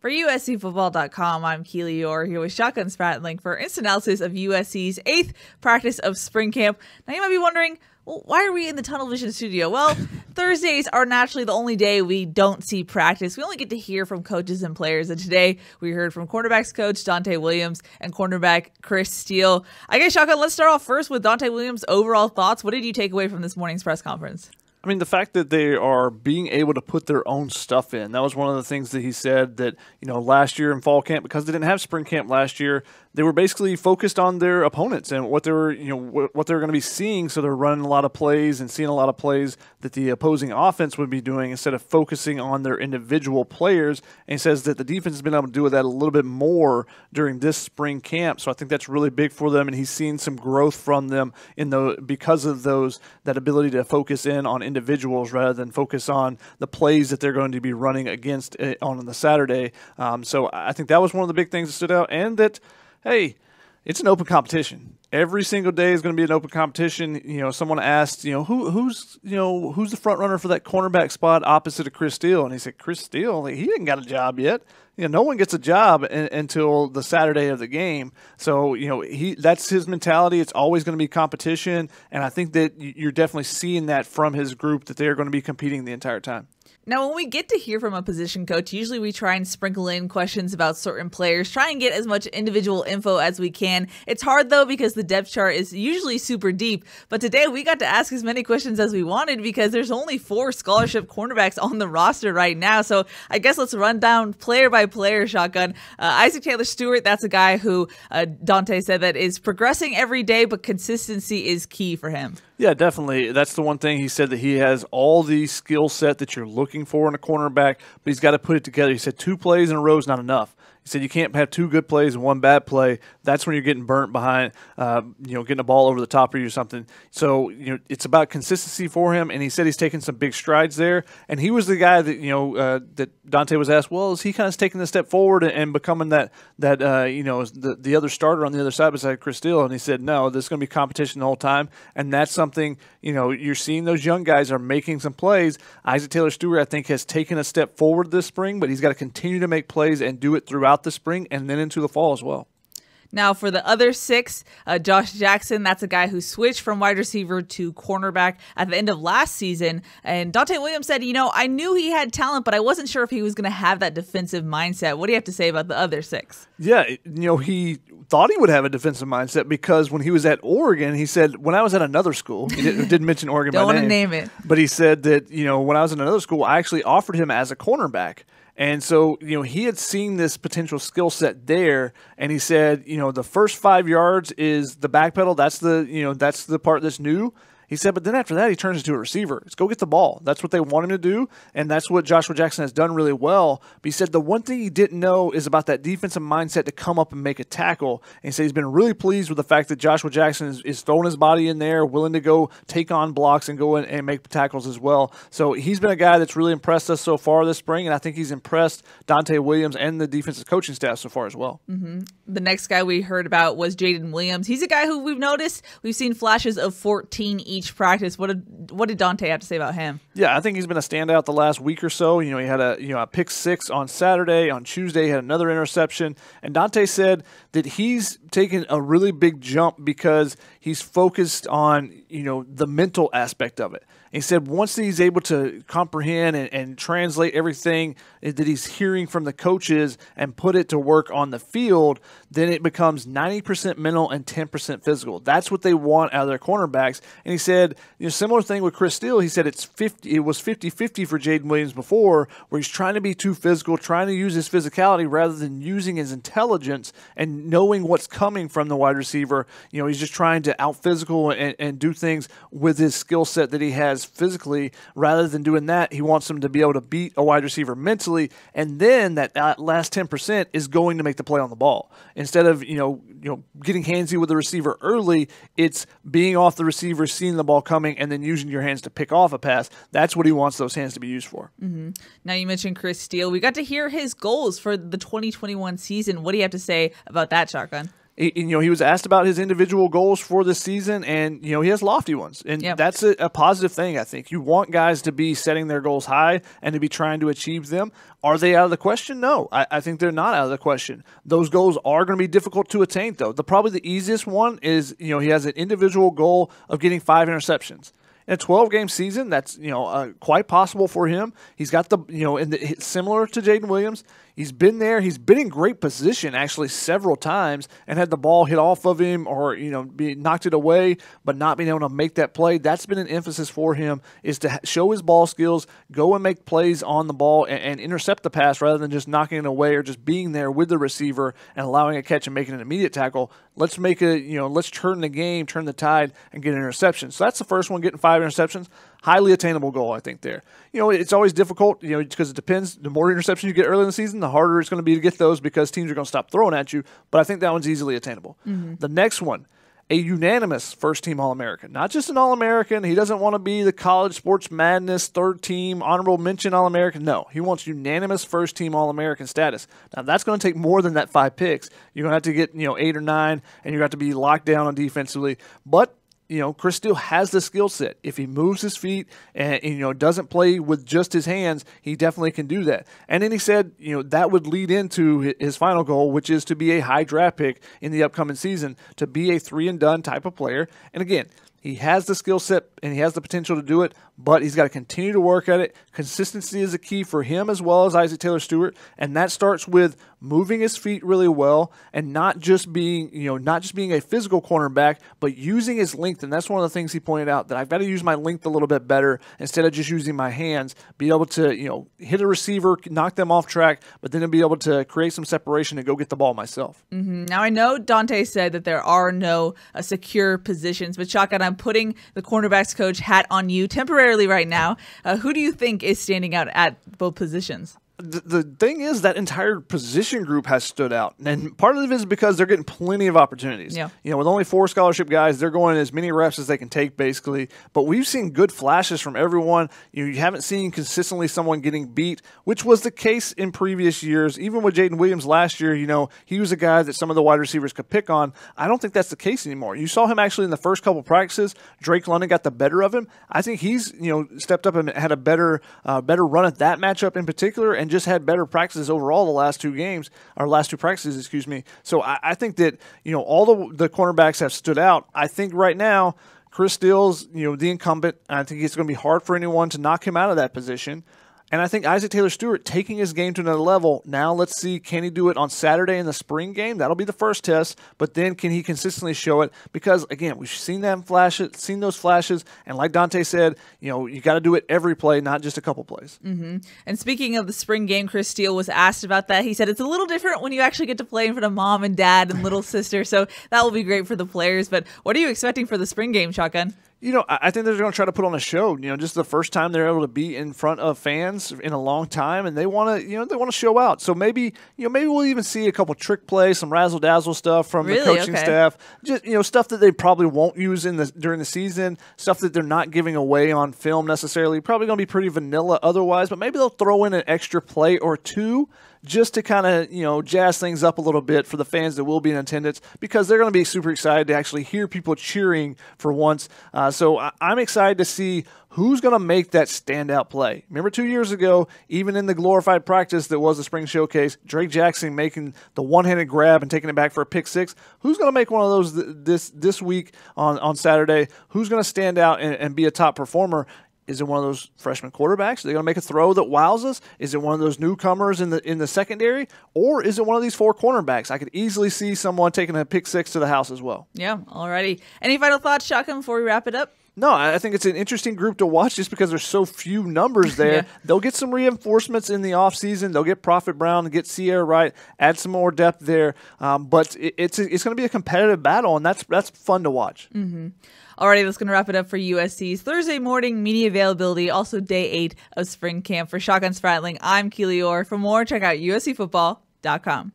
For USCFootball.com, I'm Keely Eure here with Shotgun Spratling for instant analysis of USC's eighth practice of spring camp. Now you might be wondering, well, why are we in the Tunnel Vision studio? Well, Thursdays are naturally the only day we don't see practice. We only get to hear from coaches and players. And today we heard from cornerbacks coach Donte Williams and cornerback Chris Steele. I guess, Shotgun, let's start off first with Donte Williams' overall thoughts. What did you take away from this morning's press conference? I mean, the fact that they are being able to put their own stuff in, that was one of the things that he said that, you know, last year in fall camp, because they didn't have spring camp last year, they were basically focused on their opponents and what they were, you know, what, what they were going to be seeing. So they're running a lot of plays and seeing a lot of plays that the opposing offense would be doing instead of focusing on their individual players. And he says that the defense has been able to do that a little bit more during this spring camp. So I think that's really big for them, and he's seen some growth from them in the because of those that ability to focus in on individuals rather than focus on the plays that they're going to be running against eh, on the Saturday. Um, so I think that was one of the big things that stood out, and that hey, it's an open competition. Every single day is going to be an open competition. You know, someone asked, you know, who who's you know who's the front runner for that cornerback spot opposite of Chris Steele, and he said Chris Steele. He didn't got a job yet. You know, no one gets a job in, until the Saturday of the game. So you know, he that's his mentality. It's always going to be competition, and I think that you're definitely seeing that from his group that they are going to be competing the entire time. Now, when we get to hear from a position coach, usually we try and sprinkle in questions about certain players, try and get as much individual info as we can. It's hard though because the depth chart is usually super deep. But today we got to ask as many questions as we wanted because there's only four scholarship cornerbacks on the roster right now. So I guess let's run down player by player shotgun. Uh, Isaac Taylor Stewart, that's a guy who uh, Donte said that is progressing every day, but consistency is key for him. Yeah, definitely. That's the one thing he said that he has all the skill set that you're looking for in a cornerback, but he's got to put it together. He said two plays in a row is not enough. He said you can't have two good plays and one bad play. That's when you're getting burnt behind, uh, you know, getting a ball over the top of you or something. So you know, it's about consistency for him. And he said he's taking some big strides there. And he was the guy that you know uh, that Donte was asked, well, is he kind of taking the step forward and, becoming that that uh, you know the the other starter on the other side beside Chris Steele? And he said, no, there's going to be competition the whole time, and that's something you know you're seeing those young guys are making some plays. Isaac Taylor Stewart, I think, has taken a step forward this spring, but he's got to continue to make plays and do it throughout the spring and then into the fall as well. Now, for the other six, uh, Josh Jackson, that's a guy who switched from wide receiver to cornerback at the end of last season. And Donte Williams said, You know, I knew he had talent, but I wasn't sure if he was going to have that defensive mindset. What do you have to say about the other six? Yeah, you know, he thought he would have a defensive mindset because when he was at Oregon, he said, When I was at another school, he didn't, didn't mention Oregon Don't by want name, to name it. but he said that, you know, when I was in another school, I actually offered him as a cornerback. And so, you know, he had seen this potential skill set there, and he said, you know, the first five yards is the back pedal. That's the, you know, that's the part that's new. He said, but then after that, he turns into a receiver. Let's go get the ball. That's what they want him to do, and that's what Joshua Jackson has done really well. But he said the one thing he didn't know is about that defensive mindset to come up and make a tackle. And he said he's been really pleased with the fact that Joshua Jackson is, is throwing his body in there, willing to go take on blocks and go in and make tackles as well. So he's been a guy that's really impressed us so far this spring, and I think he's impressed Donte Williams and the defensive coaching staff so far as well. Mm-hmm. The next guy we heard about was Jaden Williams. He's a guy who we've noticed we've seen flashes of 14 each practice. What did what did Donte have to say about him? Yeah, I think he's been a standout the last week or so. You know, he had a you know a pick six on Saturday. On Tuesday, he had another interception. And Donte said that he's taken a really big jump because he's focused on you know the mental aspect of it. He said once he's able to comprehend and, and, translate everything that he's hearing from the coaches and put it to work on the field, then it becomes 90% mental and 10% physical. That's what they want out of their cornerbacks. And he said, you know, similar thing with Chris Steele. He said it's 50, it was 50-50 for Jaden Williams before, where he's trying to be too physical, trying to use his physicality rather than using his intelligence and knowing what's coming from the wide receiver. You know, he's just trying to out physical and, and do things with his skill set that he has physically rather than doing that he wants him to be able to beat a wide receiver mentally and then that last 10% is going to make the play on the ball instead of you know you know getting handsy with the receiver early it's being off the receiver seeing the ball coming and then using your hands to pick off a pass that's what he wants those hands to be used for. Mm-hmm. now you mentioned chris steele. We got to hear his goals for the 2021 season. What do you have to say about that shotgun you know, he was asked about his individual goals for this season, and you know, he has lofty ones, and Yep. that's a, a positive thing. I think you want guys to be setting their goals high and to be trying to achieve them. Are they out of the question? No, I, I think they're not out of the question. Those goals are going to be difficult to attain, though. The probably the easiest one is you know he has an individual goal of getting five interceptions in a 12 game season that's you know uh, quite possible for him he's got the you know in the similar to Jaden Williams he's been there. He's been in great position actually several times and had the ball hit off of him or you know be knocked it away but not being able to make that play. That's been an emphasis for him is to show his ball skills go and make plays on the ball and, and intercept the pass rather than just knocking it away or just being there with the receiver and allowing a catch and making an immediate tackle. Let's make a you know let's turn the game turn the tide and get an interception. So that's the first one getting five interceptions highly attainable goal i think there you know it's always difficult you know because it depends the more interceptions you get early in the season the harder it's going to be to get those because teams are going to stop throwing at you but i think that one's easily attainable mm-hmm. the next one a unanimous first team All American. Not just an All American. He doesn't want to be the college sports madness third team honorable mention All American. No, he wants unanimous first team All American status. Now that's going to take more than that five picks. You're going to have to get you know eight or nine, and you're going to have to be locked down on defensively. But you know, Chris Steele has the skill set. If he moves his feet and, and, you know doesn't play with just his hands, he definitely can do that. And then he said, you know, that would lead into his final goal, which is to be a high draft pick in the upcoming season, to be a three and done type of player. And again, he has the skill set and he has the potential to do it, but he's got to continue to work at it. Consistency is a key for him as well as Isaac Taylor Stewart, and that starts with moving his feet really well and not just being, you know, not just being a physical cornerback, but using his length. And that's one of the things he pointed out that I've got to use my length a little bit better instead of just using my hands. Be able to, you know, hit a receiver, knock them off track, but then be able to create some separation and go get the ball myself. Now I know Donte said that there are no uh, secure positions, but Shotgun, I'm putting the cornerbacks coach hat on you temporarily right now. Uh, who do you think is standing out at both positions? The, the thing is that entire position group has stood out, and part of it is because they're getting plenty of opportunities. Yeah. You know, with only four scholarship guys, they're going as many reps as they can take, basically. But we've seen good flashes from everyone. You, you haven't seen consistently someone getting beat, which was the case in previous years. Even with Jaden Williams last year, you know, he was a guy that some of the wide receivers could pick on. I don't think that's the case anymore. You saw him actually in the first couple practices. Drake London got the better of him. I think he's you know stepped up and had a better uh, better run at that matchup in particular, and just had better practices overall the last two games or last two practices, excuse me. So I, I think that you know all the the cornerbacks have stood out. I think right now. Chris Steele's, you know, the incumbent. and I think it's going to be hard for anyone to knock him out of that position. And I think Isaac Taylor Stewart taking his game to another level. Now let's see, can he do it on Saturday in the spring game? That'll be the first test. But then can he consistently show it? Because again, we've seen them flashes, seen those flashes, and like Donte said, you know, you got to do it every play, not just a couple plays. Mm-hmm. And speaking of the spring game, Chris Steele was asked about that. He said it's a little different when you actually get to play in front of mom and dad and little sister. So that will be great for the players. But what are you expecting for the spring game, Shotgun? You know, I think they're going to try to put on a show. You know, just the first time they're able to be in front of fans in a long time, and they want to, you know, they want to show out. So maybe, you know, maybe we'll even see a couple trick plays, some razzle dazzle stuff from Really? the coaching Okay. staff. Just you know, stuff that they probably won't use in the during the season, stuff that they're not giving away on film necessarily. Probably going to be pretty vanilla otherwise, but maybe they'll throw in an extra play or two just to kind of you know jazz things up a little bit for the fans that will be in attendance because they're going to be super excited to actually hear people cheering for once. Uh, so I- I'm excited to see who's going to make that standout play. Remember two years ago, even in the glorified practice that was the spring showcase, Drake Jackson making the one-handed grab and taking it back for a pick six. Who's going to make one of those th- this this week on on Saturday? Who's going to stand out and, and be a top performer? Is it one of those freshman quarterbacks? Are they going to make a throw that wows us? Is it one of those newcomers in the in the secondary, or is it one of these four cornerbacks? I could easily see someone taking a pick six to the house as well. Yeah, alrighty. Any final thoughts, Shotgun, before we wrap it up? No, I think it's an interesting group to watch just because there's so few numbers there. Yeah. They'll get some reinforcements in the offseason. They'll get Prophet Brown and get Ceyair Wright, add some more depth there. Um, but it, it's it's going to be a competitive battle, and that's that's fun to watch. Alrighty, that's going to wrap it up for USC's Thursday morning media availability, also day eight of spring camp. For Shotgun Spratling, I'm Keely Eure. For more, check out uscfootball.com.